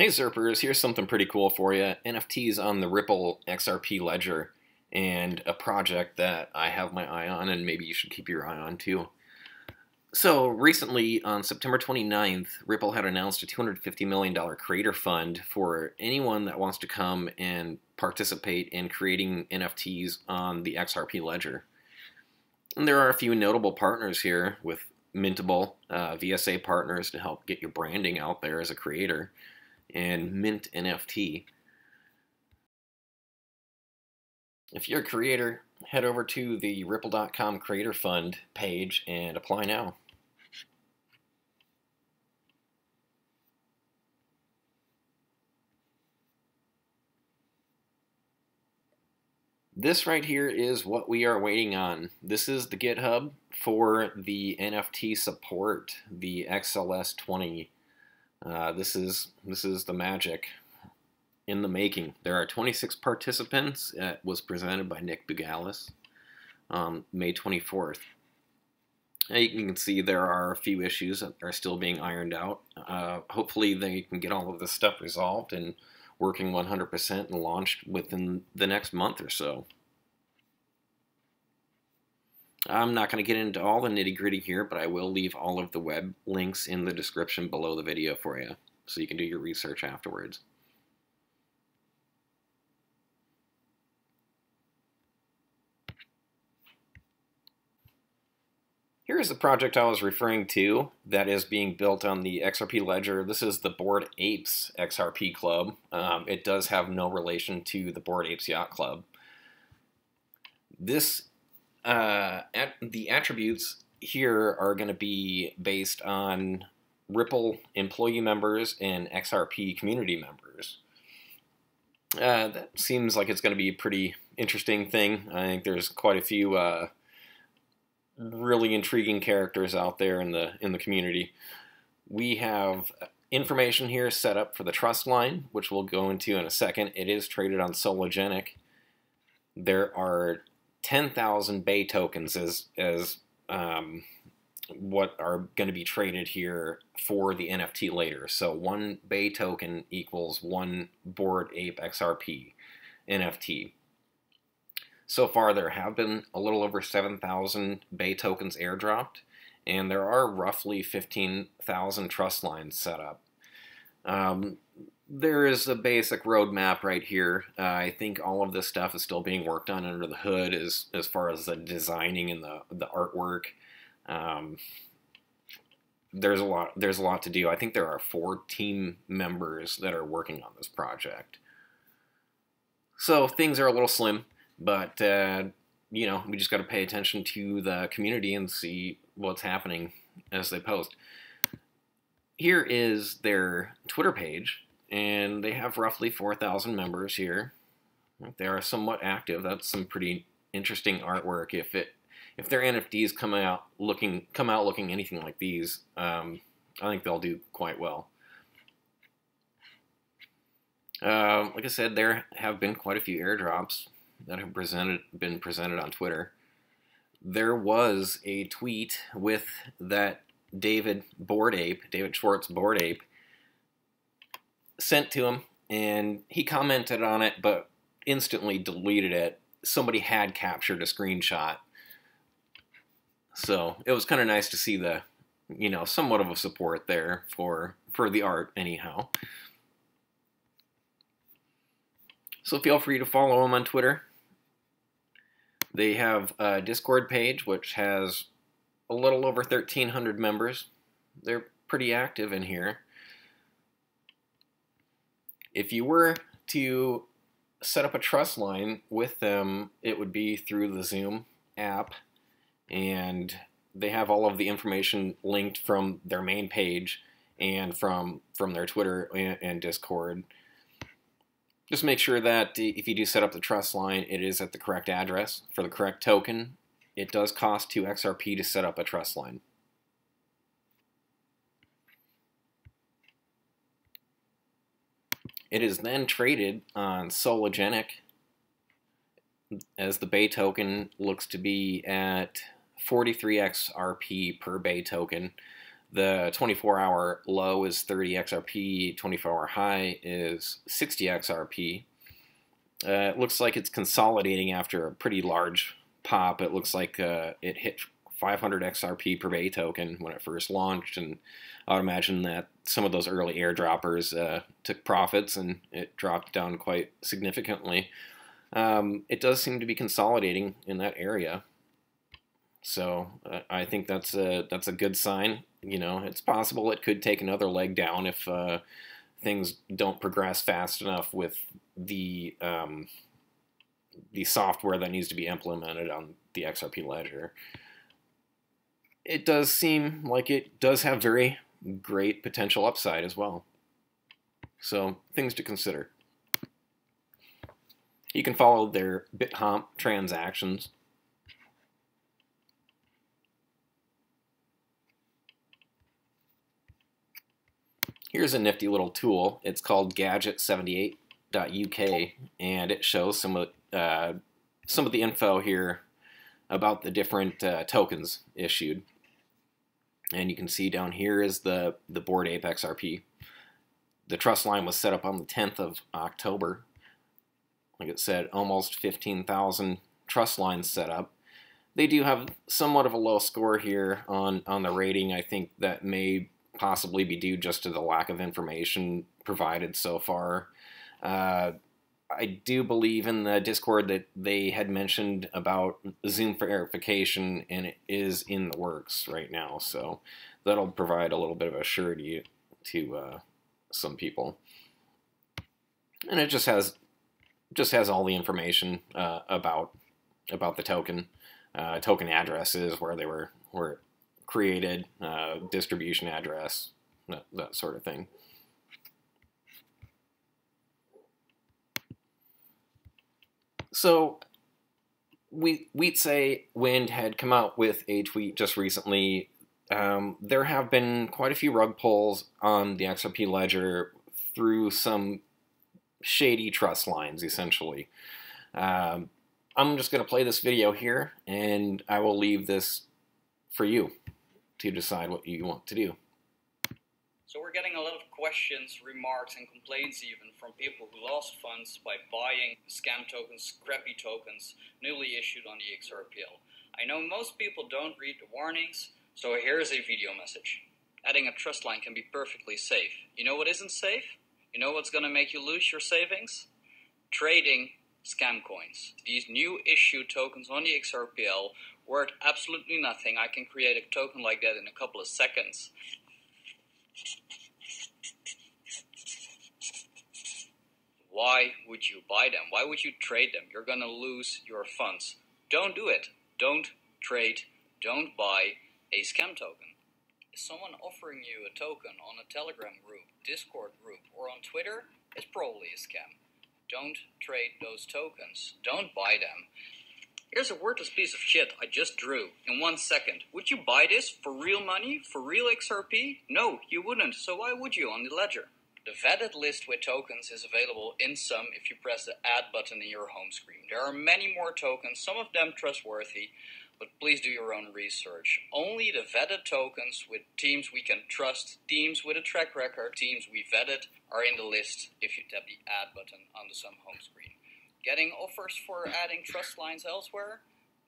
Hey Zerpers, here's something pretty cool for you. NFTs on the Ripple XRP ledger and a project that I have my eye on and maybe you should keep your eye on too. So recently on September 29th, Ripple had announced a $250 million creator fund for anyone that wants to come and participate in creating NFTs on the XRP ledger. And there are a few notable partners here with Mintable, uh, VSA partners to help get your branding out there as a creator and Mint NFT. If you're a creator, head over to the Ripple.com Creator Fund page and apply now. This right here is what we are waiting on. This is the GitHub for the NFT support, the XLS20 uh, this is this is the magic in the making. There are 26 participants. It was presented by Nick Bougalis, um, May 24th. You can see there are a few issues that are still being ironed out. Uh, hopefully they can get all of this stuff resolved and working 100% and launched within the next month or so. I'm not going to get into all the nitty gritty here, but I will leave all of the web links in the description below the video for you, so you can do your research afterwards. Here's the project I was referring to that is being built on the XRP ledger. This is the Bored Apes XRP Club. Um, it does have no relation to the Bored Apes Yacht Club. This uh, at, the attributes here are going to be based on Ripple employee members and XRP community members. Uh, that seems like it's going to be a pretty interesting thing. I think there's quite a few uh, really intriguing characters out there in the in the community. We have information here set up for the trust line, which we'll go into in a second. It is traded on Sologenic. There are 10,000 Bay tokens as, as um, what are going to be traded here for the NFT later. So one Bay token equals one Bored Ape XRP NFT. So far, there have been a little over 7,000 Bay tokens airdropped, and there are roughly 15,000 trust lines set up. Um, there is a basic roadmap right here. Uh, I think all of this stuff is still being worked on under the hood as as far as the designing and the the artwork. Um, there's a lot there's a lot to do. I think there are four team members that are working on this project. So things are a little slim, but uh, you know we just got to pay attention to the community and see what's happening as they post. Here is their Twitter page and they have roughly 4,000 members here. They are somewhat active. That's some pretty interesting artwork. If it if their NFTs come out looking come out looking anything like these, um, I think they'll do quite well. Uh, like I said, there have been quite a few airdrops that have presented been presented on Twitter. There was a tweet with that David Bored Ape, David Schwartz Bored Ape, sent to him, and he commented on it, but instantly deleted it. Somebody had captured a screenshot. So it was kind of nice to see the, you know, somewhat of a support there for for the art anyhow. So feel free to follow them on Twitter. They have a Discord page which has a little over 1,300 members. They're pretty active in here. If you were to set up a trust line with them, it would be through the Xumm app, and they have all of the information linked from their main page and from from their Twitter and, and Discord. Just make sure that if you do set up the trust line, it is at the correct address for the correct token. It does cost 2 XRP to set up a trust line. It is then traded on Sologenic as the Bay token looks to be at 43 XRP per Bay token. The 24 hour low is 30 XRP, 24 hour high is 60 XRP. Uh, it looks like it's consolidating after a pretty large pop. It looks like uh, it hit 500 XRP per Bay token when it first launched, and I would imagine that some of those early airdroppers uh, took profits and it dropped down quite significantly. Um, it does seem to be consolidating in that area, so uh, I think that's a that's a good sign. You know, it's possible it could take another leg down if uh, things don't progress fast enough with the um, the software that needs to be implemented on the XRP ledger it does seem like it does have very great potential upside as well. So, things to consider. You can follow their BitHomp transactions. Here's a nifty little tool. It's called Gadget78.uk, and it shows some of uh, some of the info here about the different uh, tokens issued. And you can see down here is the, the Bored Ape XRP. The trust line was set up on the 10th of October. Like it said, almost 15,000 trust lines set up. They do have somewhat of a low score here on, on the rating. I think that may possibly be due just to the lack of information provided so far. Uh, I do believe in the Discord that they had mentioned about Xumm for verification, and it is in the works right now. So that'll provide a little bit of a surety to uh, some people, and it just has just has all the information uh, about about the token, uh, token addresses, where they were were created, uh, distribution address, that, that sort of thing. So we Wietse Wind had come out with a tweet just recently. Um, there have been quite a few rug pulls on the XRP ledger through some shady trust lines, essentially. Um, I'm just going to play this video here, and I will leave this for you to decide what you want to do. So we're getting a lot of questions, remarks, and complaints even from people who lost funds by buying scam tokens, crappy tokens, newly issued on the XRPL. I know most people don't read the warnings, so here's a video message. Adding a trust line can be perfectly safe. You know what isn't safe? You know what's gonna make you lose your savings? Trading scam coins. These new issue tokens on the XRPL worth absolutely nothing. I can create a token like that in a couple of seconds. Why would you buy them? Why would you trade them? You're going to lose your funds. Don't do it. Don't trade. Don't buy a scam token. Is someone offering you a token on a Telegram group, Discord group, or on Twitter? It's probably a scam. Don't trade those tokens. Don't buy them. Here's a worthless piece of shit I just drew in one second. Would you buy this for real money? For real XRP? No, you wouldn't. So why would you on the ledger? The vetted list with tokens is available in Xumm if you press the add button in your home screen. There are many more tokens, some of them trustworthy, but please do your own research. Only the vetted tokens with teams we can trust, teams with a track record, teams we vetted are in the list if you tap the add button on the Xumm home screen getting offers for adding trust lines elsewhere,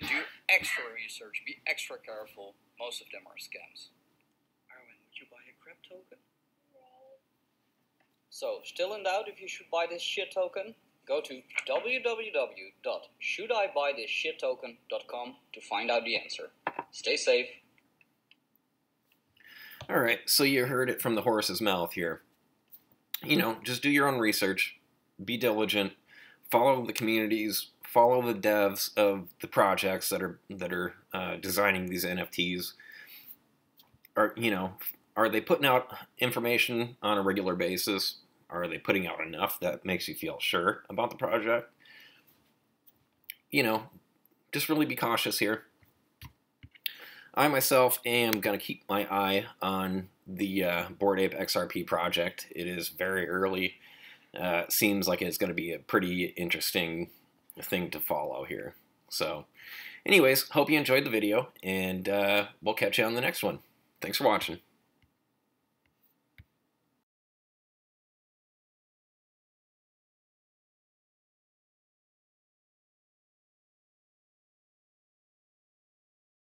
do extra research, be extra careful. Most of them are scams. Arwen, would you buy a crypt token? So, still in doubt if you should buy this shit token? Go to www.shouldibuythisshittoken.com to find out the answer. Stay safe. All right, so you heard it from the horse's mouth here. You know, just do your own research, be diligent, follow the communities, follow the devs of the projects that are that are uh, designing these NFTs. Are you know are they putting out information on a regular basis? Are they putting out enough that makes you feel sure about the project? You know, just really be cautious here. I myself am going to keep my eye on the uh, Bored Ape XRP project. It is very early uh, seems like it's going to be a pretty interesting thing to follow here. So, anyways, hope you enjoyed the video, and uh, we'll catch you on the next one. Thanks for watching.